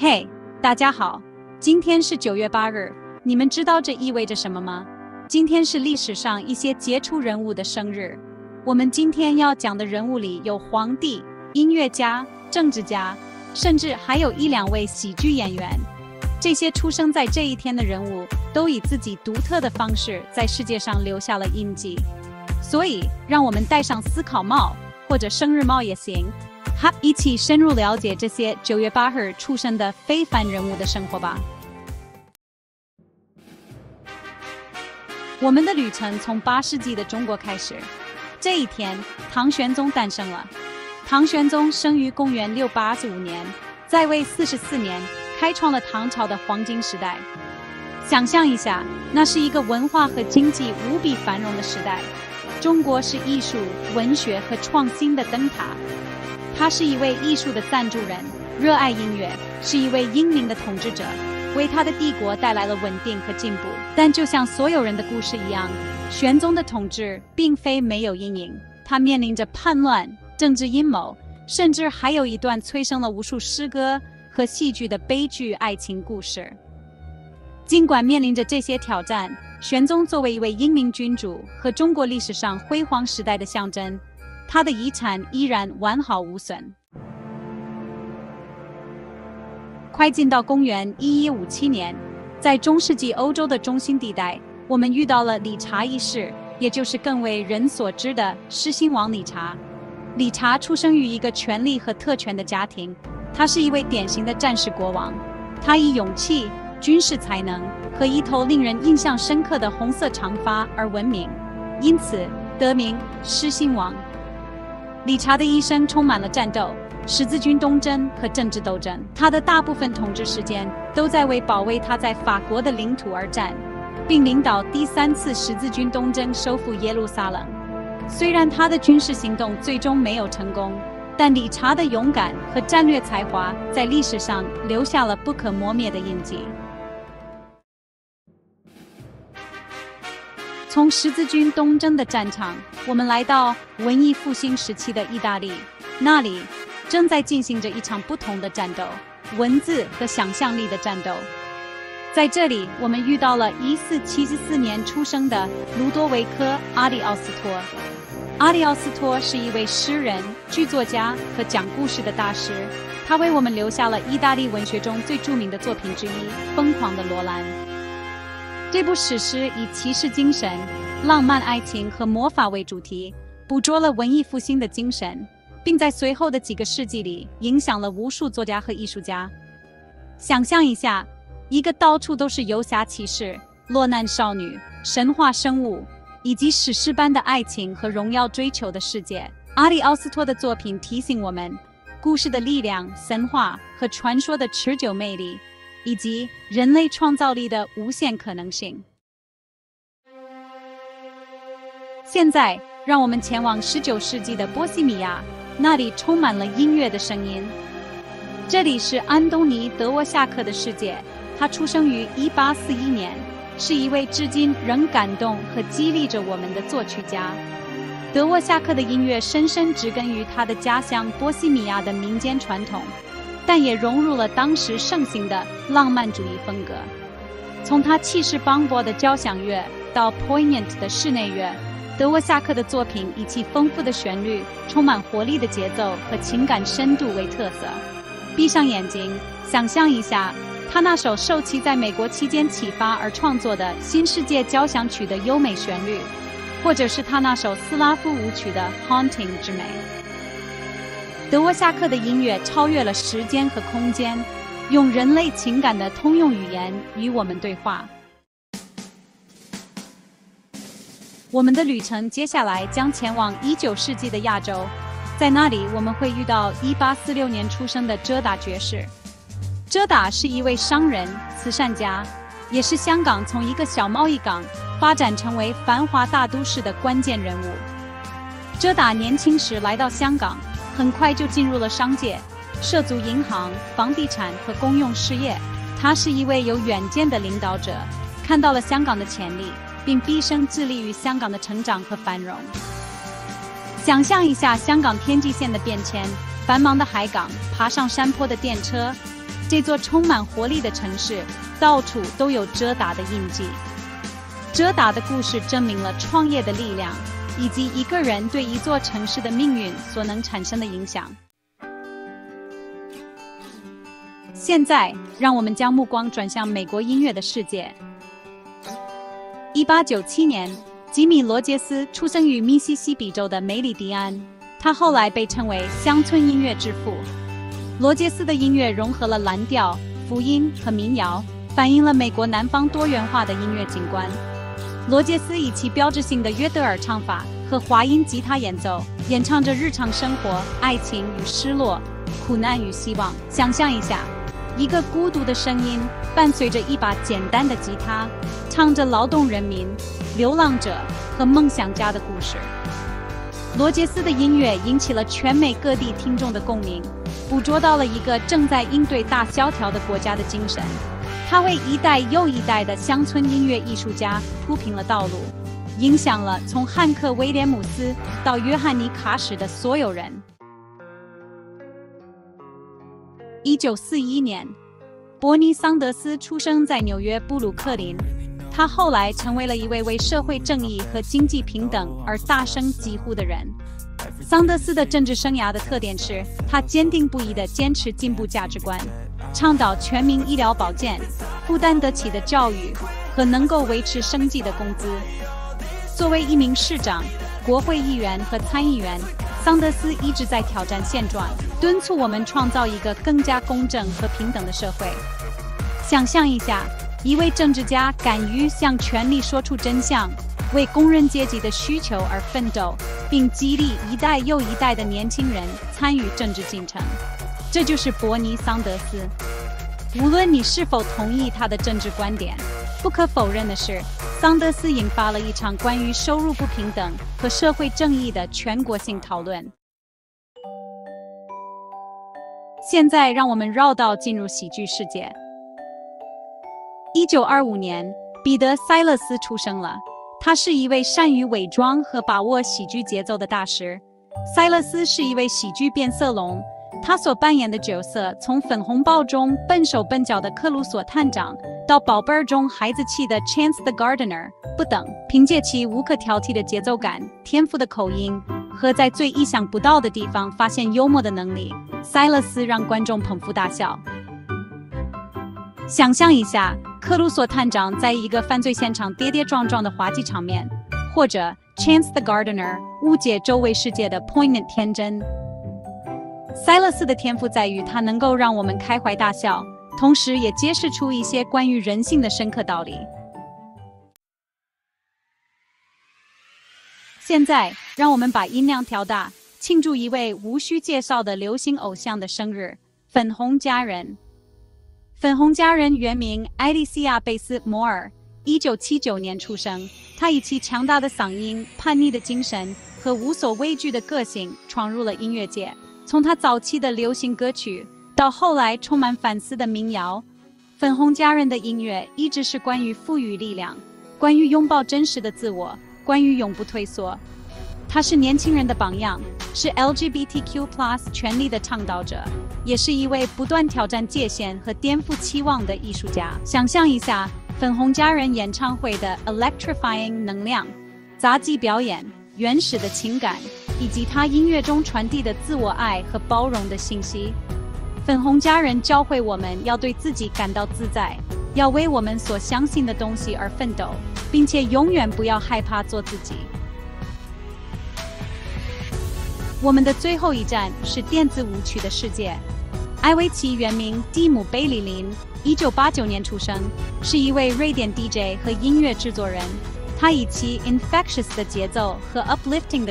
嘿，大家好，今天是九月八日，你们知道这意味着什么吗？今天是历史上一些杰出人物的生日。我们今天要讲的人物里有皇帝、音乐家、政治家，甚至还有一两位喜剧演员。这些出生在这一天的人物，都以自己独特的方式在世界上留下了印记。所以，让我们戴上思考帽，或者生日帽也行，哈，一起深入了解这些九月八日出生的非凡人物的生活吧。我们的旅程从八世纪的中国开始。这一天，唐玄宗诞生了。唐玄宗生于公元六八五年，在位四十四年。开创了唐朝的黄金时代。想象一下，那是一个文化和经济无比繁荣的时代。中国是艺术、文学和创新的灯塔。他是一位艺术的赞助人，热爱音乐，是一位英明的统治者，为他的帝国带来了稳定和进步。但就像所有人的故事一样，玄宗的统治并非没有阴影。他面临着叛乱、政治阴谋，甚至还有一段催生了无数诗歌。和戏剧的悲剧爱情故事。尽管面临着这些挑战，玄宗作为一位英明君主和中国历史上辉煌时代的象征，他的遗产依然完好无损。快进到公元一一五七年，在中世纪欧洲的中心地带，我们遇到了理查一世，也就是更为人所知的狮心王理查。理查出生于一个权力和特权的家庭。他是一位典型的战士国王，他以勇气、军事才能和一头令人印象深刻的红色长发而闻名，因此得名狮心王。理查的一生充满了战斗、十字军东征和政治斗争，他的大部分统治时间都在为保卫他在法国的领土而战，并领导第三次十字军东征收复耶路撒冷。虽然他的军事行动最终没有成功。但理查的勇敢和战略才华在历史上留下了不可磨灭的印记。从十字军东征的战场，我们来到文艺复兴时期的意大利，那里正在进行着一场不同的战斗——文字和想象力的战斗。在这里，我们遇到了一四七四年出生的卢多维科·阿里奥斯托。阿里奥斯托是一位诗人、剧作家和讲故事的大师，他为我们留下了意大利文学中最著名的作品之一《疯狂的罗兰》。这部史诗以骑士精神、浪漫爱情和魔法为主题，捕捉了文艺复兴的精神，并在随后的几个世纪里影响了无数作家和艺术家。想象一下，一个到处都是游侠骑士、落难少女、神话生物。以及史诗般的爱情和荣耀追求的世界，阿里奥斯托的作品提醒我们，故事的力量、神话和传说的持久魅力，以及人类创造力的无限可能性。现在，让我们前往19世纪的波西米亚，那里充满了音乐的声音。这里是安东尼·德沃夏克的世界，他出生于1841年。是一位至今仍感动和激励着我们的作曲家。德沃夏克的音乐深深植根于他的家乡波西米亚的民间传统，但也融入了当时盛行的浪漫主义风格。从他气势磅礴的交响乐到 poignant 的室内乐，德沃夏克的作品以其丰富的旋律、充满活力的节奏和情感深度为特色。闭上眼睛，想象一下。他那首受其在美国期间启发而创作的《新世界交响曲》的优美旋律，或者是他那首斯拉夫舞曲的《Haunting》之美。德沃夏克的音乐超越了时间和空间，用人类情感的通用语言与我们对话。我们的旅程接下来将前往19世纪的亚洲，在那里我们会遇到1846年出生的遮打爵士。遮打是一位商人、慈善家，也是香港从一个小贸易港发展成为繁华大都市的关键人物。遮打年轻时来到香港，很快就进入了商界，涉足银行、房地产和公用事业。他是一位有远见的领导者，看到了香港的潜力，并毕生致力于香港的成长和繁荣。想象一下香港天际线的变迁：繁忙的海港，爬上山坡的电车。这座充满活力的城市，到处都有遮打的印记。遮打的故事证明了创业的力量，以及一个人对一座城市的命运所能产生的影响。现在，让我们将目光转向美国音乐的世界。一八九七年，吉米·罗杰斯出生于密西西比州的梅里迪安，他后来被称为乡村音乐之父。罗杰斯的音乐融合了蓝调、福音和民谣，反映了美国南方多元化的音乐景观。罗杰斯以其标志性的约德尔唱法和华音吉他演奏，演唱着日常生活、爱情与失落、苦难与希望。想象一下。一个孤独的声音，伴随着一把简单的吉他，唱着劳动人民、流浪者和梦想家的故事。罗杰斯的音乐引起了全美各地听众的共鸣，捕捉到了一个正在应对大萧条的国家的精神。他为一代又一代的乡村音乐艺术家铺平了道路，影响了从汉克·威廉姆斯到约翰尼·卡什的所有人。一九四一年，伯尼·桑德斯出生在纽约布鲁克林。他后来成为了一位为社会正义和经济平等而大声疾呼的人。桑德斯的政治生涯的特点是他坚定不移地坚持进步价值观，倡导全民医疗保健、负担得起的教育和能够维持生计的工资。作为一名市长、国会议员和参议员。桑德斯一直在挑战现状，敦促我们创造一个更加公正和平等的社会。想象一下，一位政治家敢于向权力说出真相，为工人阶级的需求而奋斗，并激励一代又一代的年轻人参与政治进程。这就是伯尼·桑德斯。无论你是否同意他的政治观点，不可否认的是。桑德斯引发了一场关于收入不平等和社会正义的全国性讨论。现在，让我们绕道进入喜剧世界。一九二五年，彼得·塞勒斯出生了。他是一位善于伪装和把握喜剧节奏的大师。塞勒斯是一位喜剧变色龙。他所扮演的角色，从《粉红豹》中笨手笨脚的克鲁索探长，到《宝贝儿》中孩子气的 Chance the Gardener 不等，凭借其无可挑剔的节奏感、天赋的口音和在最意想不到的地方发现幽默的能力，塞勒斯让观众捧腹大笑。想象一下，克鲁索探长在一个犯罪现场跌跌撞撞的滑稽场面，或者 Chance the Gardener 误解周围世界的 poignant 天真。塞勒斯的天赋在于他能够让我们开怀大笑，同时也揭示出一些关于人性的深刻道理。现在，让我们把音量调大，庆祝一位无需介绍的流行偶像的生日——粉红佳人。粉红佳人原名艾莉西亚·贝斯·摩尔，一九七九年出生。她以其强大的嗓音、叛逆的精神和无所畏惧的个性，闯入了音乐界。从他早期的流行歌曲，到后来充满反思的民谣，粉红佳人的音乐一直是关于赋予力量，关于拥抱真实的自我，关于永不退缩。他是年轻人的榜样，是 LGBTQ+ 权利的倡导者，也是一位不断挑战界限和颠覆期望的艺术家。想象一下粉红佳人演唱会的 electrifying 能量，杂技表演，原始的情感。以及他音乐中传递的自我爱和包容的信息。粉红佳人教会我们要对自己感到自在，要为我们所相信的东西而奋斗，并且永远不要害怕做自己。我们的最后一站是电子舞曲的世界。艾维奇原名蒂姆·贝里林，一九八九年出生，是一位瑞典 DJ 和音乐制作人。他以其 infectious 的节奏和 uplifting 的